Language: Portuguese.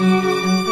Música